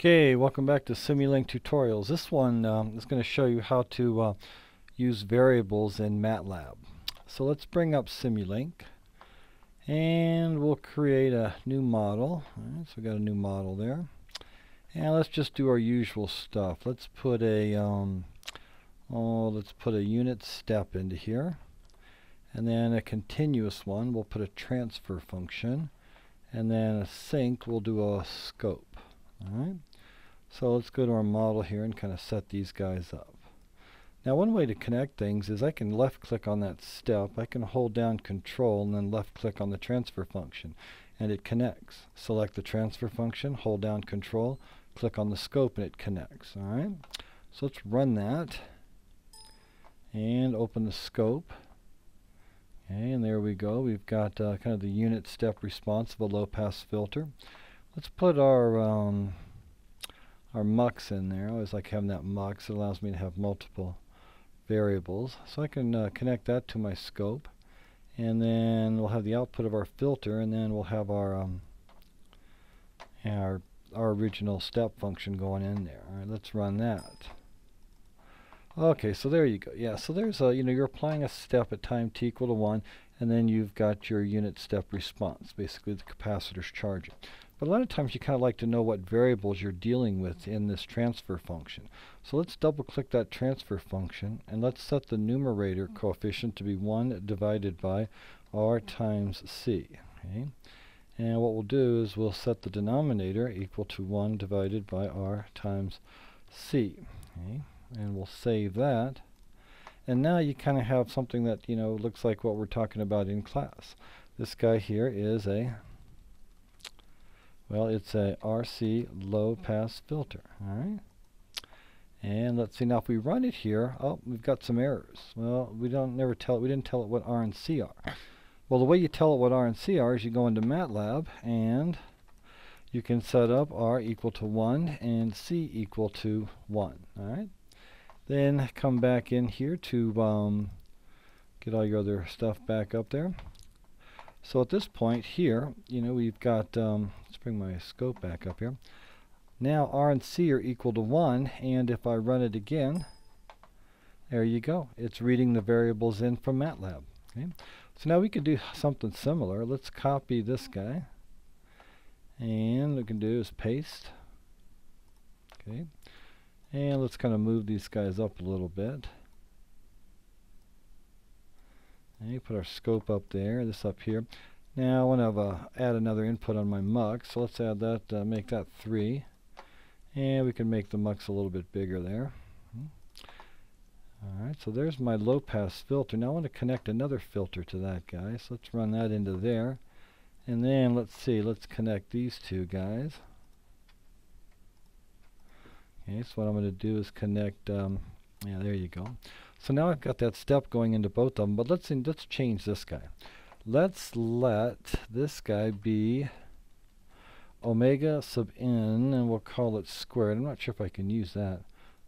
Okay, welcome back to Simulink Tutorials. This one um, is going to show you how to uh, use variables in MATLAB. So let's bring up Simulink and we'll create a new model. Right, so we got a new model there. And let's just do our usual stuff. Let's put a um, oh, let's put a unit step into here. And then a continuous one, we'll put a transfer function. And then a sink, we'll do a scope. Alright. So let's go to our model here and kind of set these guys up. Now one way to connect things is I can left click on that step, I can hold down control and then left click on the transfer function and it connects. Select the transfer function, hold down control, click on the scope and it connects. Alright, so let's run that and open the scope. Okay, and there we go. We've got uh, kind of the unit step response of a low pass filter. Let's put our um, our mux in there. I always like having that mux. It allows me to have multiple variables. So I can uh, connect that to my scope. And then we'll have the output of our filter, and then we'll have our um, our our original step function going in there. All right, let's run that. Okay, so there you go. Yeah, so there's a, you know, you're applying a step at time t equal to 1, and then you've got your unit step response, basically the capacitor's charging. But a lot of times you kind of like to know what variables you're dealing with in this transfer function. So let's double click that transfer function and let's set the numerator coefficient to be 1 divided by r times c. Okay? And what we'll do is we'll set the denominator equal to 1 divided by r times c. Okay? And we'll save that. And now you kind of have something that, you know, looks like what we're talking about in class. This guy here is a well, it's a RC low pass filter. All right. And let's see now if we run it here. Oh, we've got some errors. Well, we don't never tell it. We didn't tell it what R and C are. Well, the way you tell it what R and C are is you go into MATLAB and you can set up R equal to 1 and C equal to 1. All right. Then come back in here to um, get all your other stuff back up there. So at this point here, you know, we've got, um, let's bring my scope back up here. Now R and C are equal to 1, and if I run it again, there you go. It's reading the variables in from MATLAB. Okay? So now we can do something similar. Let's copy this guy. And we can do is paste. Okay. And let's kind of move these guys up a little bit. Okay, put our scope up there, this up here. Now I want to uh, add another input on my mux, so let's add that, uh, make that 3. And we can make the mux a little bit bigger there. Alright, so there's my low pass filter. Now I want to connect another filter to that guy, so let's run that into there. And then let's see, let's connect these two guys. Okay, so what I'm going to do is connect, um, yeah, there you go. So now I've got that step going into both of them, but let's in, let's change this guy. Let's let this guy be omega sub n, and we'll call it squared. I'm not sure if I can use that.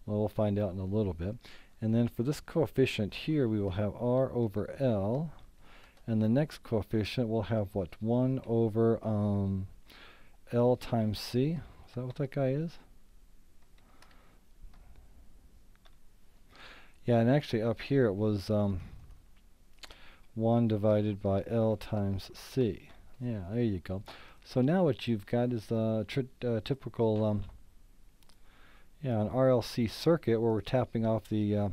Well, we'll find out in a little bit. And then for this coefficient here, we will have r over l. And the next coefficient we'll have what? 1 over um, l times c. Is that what that guy is? Yeah, and actually up here it was um, 1 divided by L times C. Yeah, there you go. So now what you've got is a uh, typical um, yeah, an RLC circuit where we're tapping off the uh,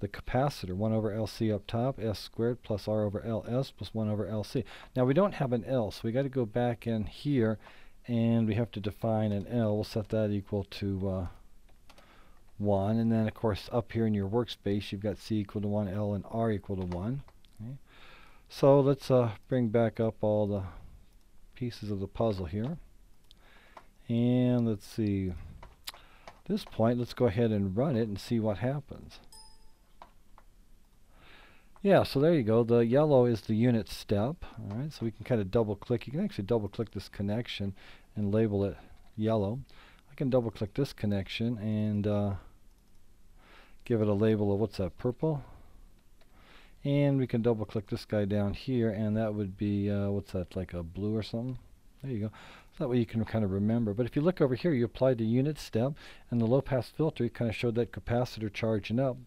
the capacitor. 1 over LC up top, S squared plus R over LS plus 1 over LC. Now we don't have an L, so we got to go back in here and we have to define an L. We'll set that equal to uh, 1 and then of course up here in your workspace you've got C equal to 1 L and R equal to 1 okay. so let's uh, bring back up all the pieces of the puzzle here. And let's see. This point let's go ahead and run it and see what happens. Yeah so there you go. The yellow is the unit step alright so we can kind of double click. You can actually double click this connection and label it yellow I can double click this connection and uh, give it a label of what's that purple and we can double click this guy down here and that would be uh, what's that like a blue or something There you go. So that way you can kind of remember. But if you look over here, you applied the unit step, and the low-pass filter kind of showed that capacitor charging up.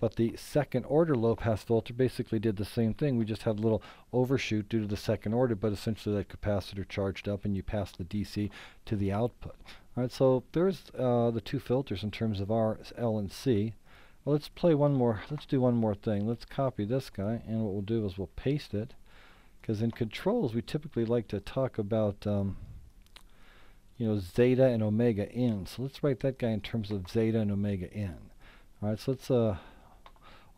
But the second order low-pass filter basically did the same thing. We just had a little overshoot due to the second order, but essentially that capacitor charged up, and you passed the DC to the output. All right, so there's uh, the two filters in terms of R, L, and C. Well, let's play one more. Let's do one more thing. Let's copy this guy, and what we'll do is we'll paste it. Because in controls, we typically like to talk about, um, you know, zeta and omega n. So let's write that guy in terms of zeta and omega n. All right, so let's uh,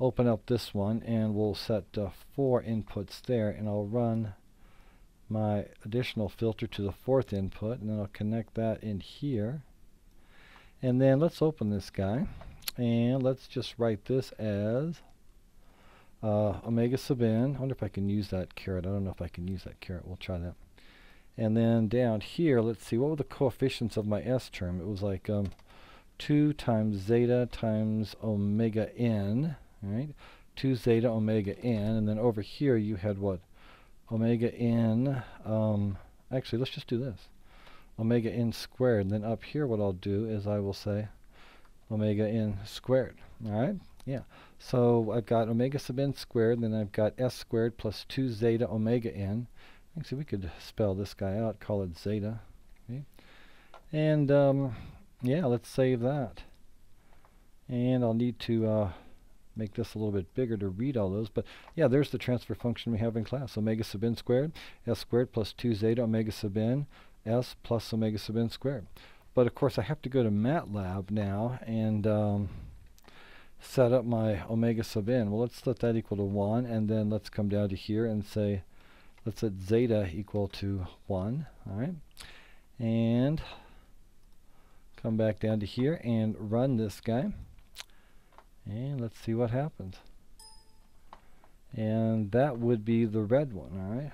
open up this one, and we'll set uh, four inputs there, and I'll run my additional filter to the fourth input, and then I'll connect that in here. And then let's open this guy. And let's just write this as uh, omega sub n. I wonder if I can use that caret. I don't know if I can use that caret. We'll try that. And then down here, let's see, what were the coefficients of my S term? It was like um, 2 times zeta times omega n, right? 2 zeta omega n. And then over here you had what? Omega n. Um, actually, let's just do this. Omega n squared. And then up here what I'll do is I will say omega n squared. Alright? Yeah. So I've got omega sub n squared, then I've got s squared plus 2 zeta omega n. Actually, we could spell this guy out, call it zeta. Okay? And, um, yeah, let's save that. And I'll need to uh, make this a little bit bigger to read all those. But, yeah, there's the transfer function we have in class. Omega sub n squared, s squared plus 2 zeta omega sub n, s plus omega sub n squared. But of course I have to go to MATLAB now and um, set up my omega sub n. Well, let's let that equal to 1, and then let's come down to here and say, let's set zeta equal to 1, all right? And come back down to here and run this guy. And let's see what happens. And that would be the red one, all right?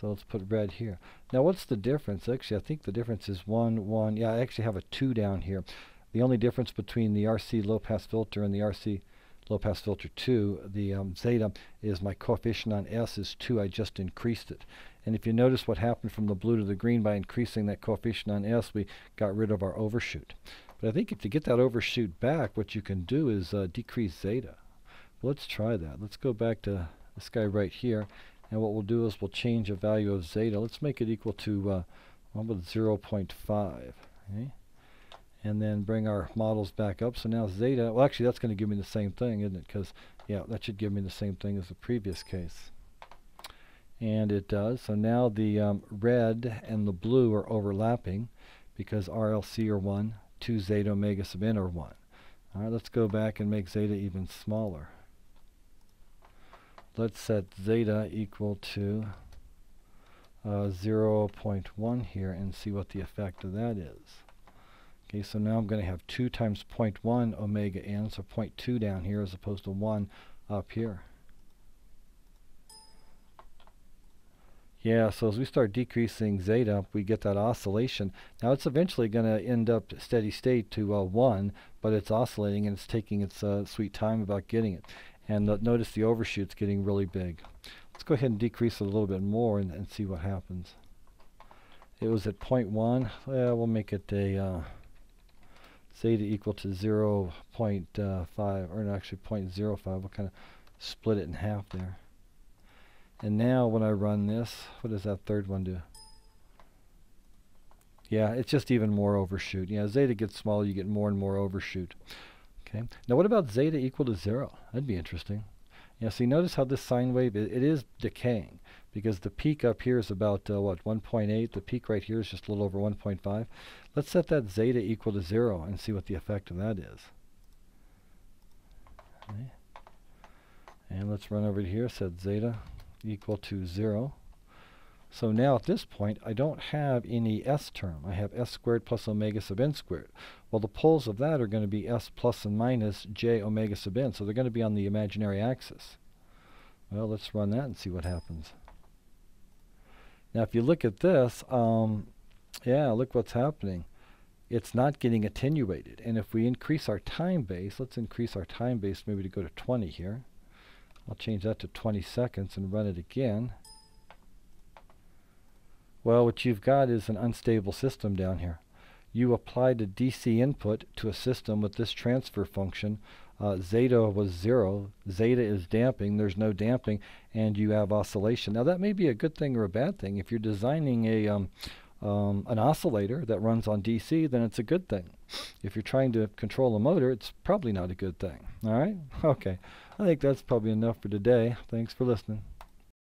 So let's put red here. Now what's the difference? Actually, I think the difference is 1, 1. Yeah, I actually have a 2 down here. The only difference between the RC low-pass filter and the RC low-pass filter 2, the um, zeta, is my coefficient on S is 2. I just increased it. And if you notice what happened from the blue to the green by increasing that coefficient on S, we got rid of our overshoot. But I think if to get that overshoot back, what you can do is uh, decrease zeta. Well, let's try that. Let's go back to this guy right here and what we'll do is we'll change a value of zeta. Let's make it equal to uh, about 0.5. Okay? And then bring our models back up. So now zeta, well actually that's going to give me the same thing, isn't it? Because, yeah, that should give me the same thing as the previous case. And it does. So now the um, red and the blue are overlapping because RLC are 1, 2 zeta omega sub n are 1. Alright, let's go back and make zeta even smaller let's set zeta equal to uh, 0.1 here and see what the effect of that is. Okay, so now I'm going to have 2 times 0.1 omega n, so 0.2 down here as opposed to 1 up here. Yeah, so as we start decreasing zeta, we get that oscillation. Now it's eventually going to end up steady state to uh, 1, but it's oscillating and it's taking its uh, sweet time about getting it. And uh, notice the overshoot's getting really big. Let's go ahead and decrease it a little bit more and, and see what happens. It was at 0.1. Well, we'll make it a uh, zeta equal to 0 0.5, or actually 0.05. We'll kind of split it in half there. And now when I run this, what does that third one do? Yeah, it's just even more overshoot. Yeah, zeta gets smaller, you get more and more overshoot. Okay. Now what about zeta equal to 0? That'd be interesting. Yeah, see, notice how this sine wave, it, it is decaying because the peak up here is about, uh, what, 1.8. The peak right here is just a little over 1.5. Let's set that zeta equal to 0 and see what the effect of that is. Okay. And let's run over here, set zeta equal to 0. So now at this point, I don't have any s term. I have s squared plus omega sub n squared. Well, the poles of that are going to be s plus and minus j omega sub n, so they're going to be on the imaginary axis. Well, let's run that and see what happens. Now, if you look at this, um, yeah, look what's happening. It's not getting attenuated. And if we increase our time base, let's increase our time base maybe to go to 20 here. I'll change that to 20 seconds and run it again. Well, what you've got is an unstable system down here. You applied a DC input to a system with this transfer function. Uh, zeta was zero. Zeta is damping. There's no damping, and you have oscillation. Now, that may be a good thing or a bad thing. If you're designing a um, um, an oscillator that runs on DC, then it's a good thing. If you're trying to control a motor, it's probably not a good thing. All right? Okay. I think that's probably enough for today. Thanks for listening.